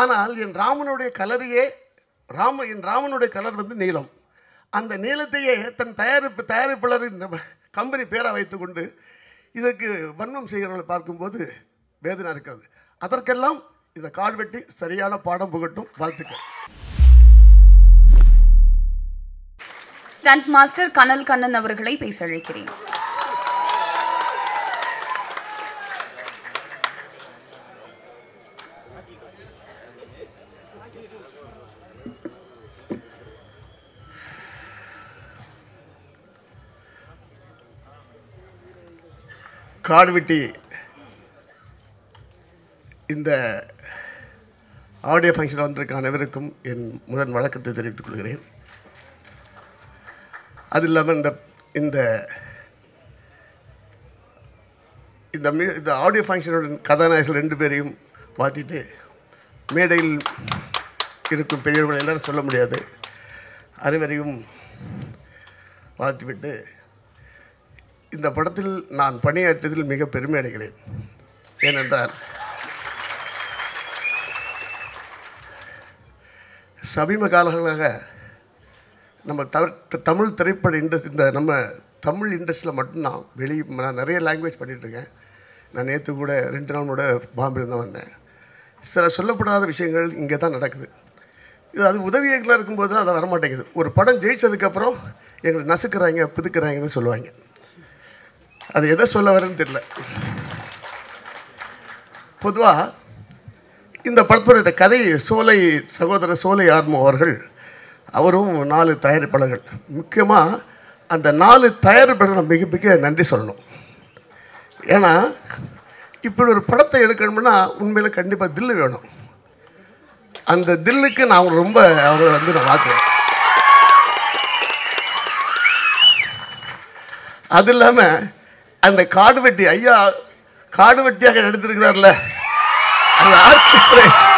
ஆனால் என் ராமனுடைய கலரையே ராம என் ராமனுடைய கலர் வந்து நீலம். அந்த நீளத்தையே தன் தயாரிப்பு தயாரிப்பாளரின் கம்பெனி பேராக வைத்துக்கொண்டு இதற்கு வர்ணம் செய்கிறவர்களை பார்க்கும்போது வேதனை இருக்கிறது அதற்கெல்லாம் இந்த கால்வெட்டி சரியான பாடம் புகட்டும். வாழ்த்துக்கள். ஸ்டண்ட் மாஸ்டர் கனல் கண்ணன் அவர்களை பேச அழைக்கிறேன் காடுவெட்டி இந்த ஆடியோ ஃபங்க்ஷன் வந்திருக்க அனைவருக்கும் என் முதன் வழக்கத்தை தெரிவித்துக் கொள்கிறேன். அது இல்லாமல் இந்த இந்த இந்த மீ இந்த ஆடியோ ஃபங்க்ஷனுடன் கதாநாயகர்கள் ரெண்டு பேரையும் வாழ்த்திட்டு மேடையில் இருக்கும் பெரியவர்கள் எல்லாரும் சொல்ல முடியாது. அனைவரையும் வாழ்த்திவிட்டு இந்த படத்தில் நான் பணியாற்றியதில் மிக பெருமை அடைகிறேன். ஏனென்றால் சமீப காலங்களாக நம்ம தவிர தமிழ் திரைப்பட இண்டஸ்ட் இந்த நம்ம தமிழ் இண்டஸ்ட்ரியில் மட்டும்தான் வெளி நான் நிறைய லாங்குவேஜ் பண்ணிகிட்ருக்கேன் நான் நேற்று கூட ரெண்டு நாள் கூட பாம்பே தான் வந்தேன். சில சொல்லப்படாத விஷயங்கள் இங்கே தான் நடக்குது. இது அது உதவி இயக்குனராக இருக்கும்போது தான் அதை வரமாட்டேங்குது. ஒரு படம் ஜெயிச்சதுக்கப்புறம் எங்களை நசுக்கிறாங்க புதுக்கிறாங்கன்னு சொல்லுவாங்க. அது எதை சொல்ல வரேன்னு தெரியல. பொதுவாக இந்த படத்தோட கதை சோலை சகோதரர் சோலை ஆர்மோ அவர்கள் அவரும் நாலு தயாரிப்பாளர்கள். முக்கியமாக அந்த நாலு தயாரிப்பாளர்கள் மிக மிக நன்றி சொல்லணும். ஏன்னா இப்படி ஒரு படத்தை எடுக்கணும்னா உண்மையில் கண்டிப்பாக தில்லு வேணும். அந்த தில்லுக்கு நான் ரொம்ப அவரை வந்து நான் வாழ்த்துவேன் அது இல்லாமல் அந்த காடு வெட்டி ஐயா காடு வெட்டியாக எடுத்திருக்கிறார்ல அந்த ஆர்கெஸ்ட்ரேஷன்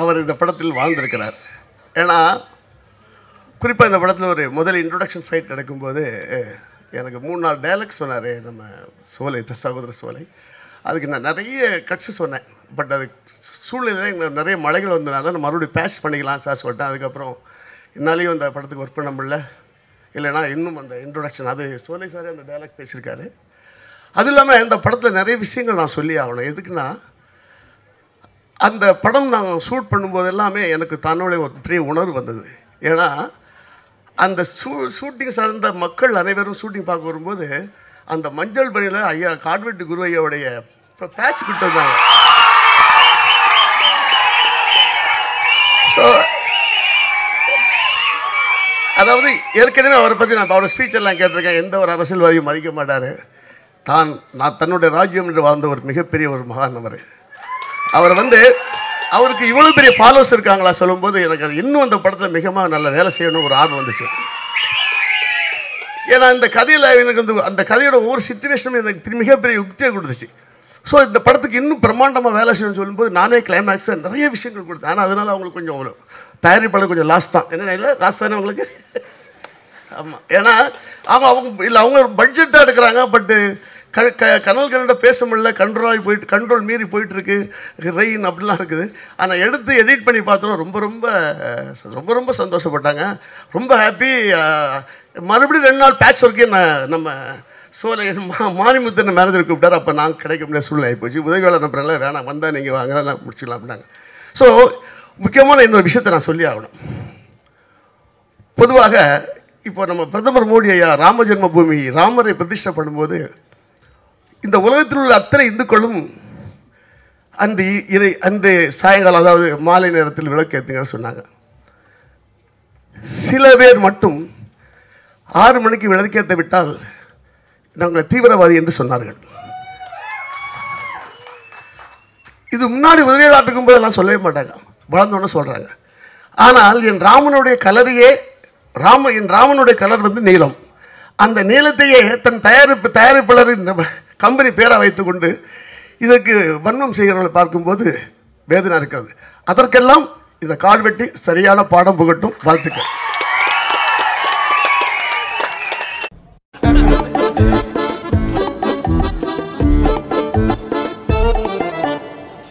அவர் இந்த படத்தில் வாழ்ந்திருக்கிறார். ஏன்னா குறிப்பாக இந்த படத்தில் ஒரு முதல் இன்ட்ரொடக்ஷன் ஃபைட் நடக்கும்போது எனக்கு மூணு நாள் டைலாக் சொன்னார் நம்ம சோலை சகோதர சோலை. அதுக்கு நான் நிறைய கட்ஸு சொன்னேன். பட் அது சூழ்நிலை எங்களுக்கு நிறைய மழைகள் வந்ததுனால நான் மறுபடியும் பேஷ் பண்ணிக்கலாம் சார் சொல்லிட்டேன். அதுக்கப்புறம் என்னாலேயும் அந்த படத்துக்கு ஒர்க் பண்ண முடியல. இல்லைன்னா இன்னும் அந்த இன்ட்ரொடக்ஷன் அது சோலை சாரே அந்த டைலாக் பேசியிருக்காரு. அதுவும் இல்லாமல் இந்த படத்தில் நிறைய விஷயங்கள் நான் சொல்லி ஆகணும். எதுக்குன்னா அந்த படம் நாங்கள் ஷூட் பண்ணும்போது எல்லாமே எனக்கு தன்னோட ஒரு பெரிய உணர்வு வந்தது. ஏன்னா அந்த ஷூ ஷூட்டிங் சார்ந்த மக்கள் அனைவரும் ஷூட்டிங் பார்க்க வரும்போது அந்த மஞ்சள் பணியில் ஐயா காட்வெட்டு குரு ஐயாவுடைய பேட்ச் கொடுத்துருந்தாங்க. ஸோ அதாவது ஏற்கனவே அவரை பற்றி நான் அவரோட ஸ்பீச்செல்லாம் கேட்டிருக்கேன். எந்த ஒரு அரசியல்வாதியும் மதிக்க மாட்டார். தான் நான் தன்னுடைய ராஜ்யம் என்று வாழ்ந்த ஒரு மிகப்பெரிய ஒரு மகான் அவர். அவர் வந்து அவருக்கு இவ்வளோ பெரிய ஃபாலோவர்ஸ் இருக்காங்களா சொல்லும்போது எனக்கு அது இன்னும் அந்த படத்தில் மிகமாக நல்ல வேலை செய்யணும் ஒரு ஆர்வம் வந்துச்சு. ஏன்னா இந்த கதையில் எனக்கு அந்த அந்த கதையோட ஒவ்வொரு சுச்சுவேஷனும் எனக்கு மிகப்பெரிய யுக்தியை கொடுத்துச்சு. ஸோ இந்த படத்துக்கு இன்னும் பிரம்மாண்டமாக வேலை செய்யணும்னு சொல்லும்போது நானே கிளைமேக்ஸை நிறைய விஷயங்கள் கொடுத்தேன். ஆனால் அதனால் அவங்களுக்கு கொஞ்சம் ஒரு தயாரிப்பாளர் கொஞ்சம் லாஸ் தான். என்ன இல்லை லாஸ் தானே அவங்களுக்கு? ஆமாம் ஏன்னா அவங்க அவங்க இல்லை அவங்க பட்ஜெட்டாக எடுக்கிறாங்க பட்டு க க கனல் கனட பேச முடியல கண்ட்ரோலாகி போயிட்டு கண்ட்ரோல் மீறி போயிட்டுருக்கு. ரெயின் அப்படிலாம் இருக்குது. ஆனால் எடுத்து எடிட் பண்ணி பார்த்தோம் ரொம்ப ரொம்ப ரொம்ப ரொம்ப சந்தோஷப்பட்டாங்க. ரொம்ப ஹாப்பி மறுபடியும் ரெண்டு நாள் பேட்ச் ஒர்க்கே நான் நம்ம சோலை மா மாரிமுத்தன் மேனேஜர் கூப்பிட்டார். அப்போ நான் கிடைக்க முடியாத சூழ்நிலை உதவி உதவியாளர் நம்புறல வேணாம் வந்தால் நீங்கள் வாங்க நான் முடிச்சுக்கலாம் அப்படின்னாங்க. ஸோ முக்கியமான இன்னொரு விஷயத்தை நான் சொல்லி ஆகணும். பொதுவாக இப்போ நம்ம பிரதமர் மோடி ஐயா ராம பூமி ராமரை பிரதிஷ்டை பண்ணும்போது இந்த உலகத்தில் உள்ள அத்தனை இந்துக்களும் அன்று இதை அன்று சாயங்காலம் அதாவது மாலை நேரத்தில் விளக்கேற்றுங்கன்னு சொன்னாங்க. சில பேர் மட்டும் ஆறு மணிக்கு விளக்கேற்ற விட்டால் நாங்கள் தீவிரவாதி என்று சொன்னார்கள். இது முன்னாடி உதவியாளர் இருக்கும் போதெல்லாம் சொல்லவே மாட்டாங்க. வளர்ந்தோன்னு சொல்கிறாங்க ஆனால் என் ராமனுடைய கலரையே ராம என் ராமனுடைய கலர் வந்து நீளம் அந்த நீளத்தையே தன் தயாரிப்பு தயாரிப்பாளரின் நம்ம கம்பெனி பேராக வைத்துக்கொண்டு இதற்கு வர்ணம் செய்கிறவர்களை பார்க்கும்போது வேதனை இருக்கிறது அதற்கெல்லாம் இந்த கால்வெட்டி சரியான பாடம் புகட்டும். வாழ்த்துக்கள்.